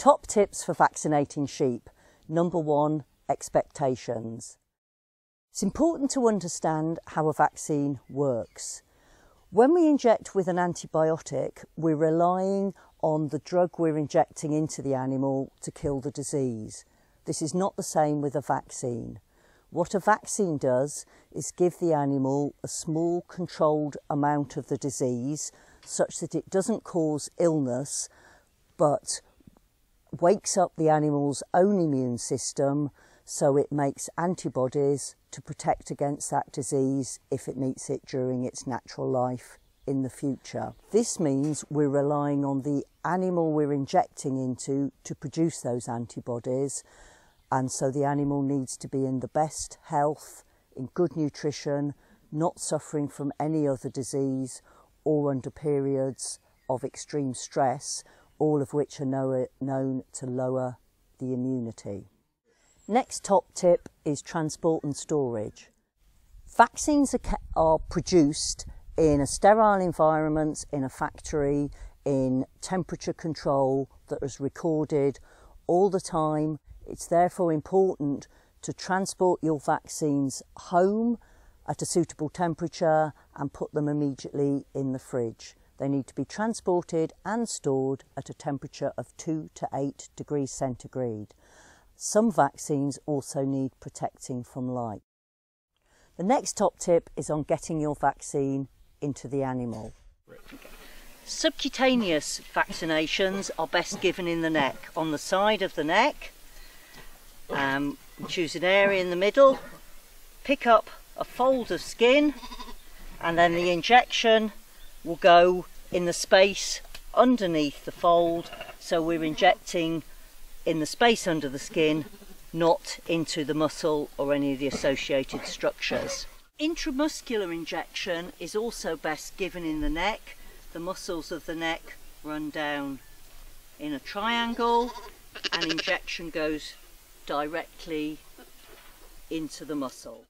Top tips for vaccinating sheep. Number one, expectations. It's important to understand how a vaccine works. When we inject with an antibiotic, we're relying on the drug we're injecting into the animal to kill the disease. This is not the same with a vaccine. What a vaccine does is give the animal a small controlled amount of the disease such that it doesn't cause illness but wakes up the animal's own immune system so it makes antibodies to protect against that disease if it meets it during its natural life in the future. This means we're relying on the animal we're injecting into to produce those antibodies and so the animal needs to be in the best health, in good nutrition, not suffering from any other disease or under periods of extreme stress, all of which are known to lower the immunity. Next top tip is transport and storage. Vaccines are, are produced in a sterile environment, in a factory, in temperature control that is recorded all the time. It's therefore important to transport your vaccines home at a suitable temperature and put them immediately in the fridge. They need to be transported and stored at a temperature of 2 to 8 degrees centigrade. Some vaccines also need protecting from light. The next top tip is on getting your vaccine into the animal. Subcutaneous vaccinations are best given in the neck, on the side of the neck. Um, choose an area in the middle, pick up a fold of skin, and then the injection will go in the space underneath the fold. So we're injecting in the space under the skin, not into the muscle or any of the associated structures. Intramuscular injection is also best given in the neck. The muscles of the neck run down in a triangle and injection goes directly into the muscle.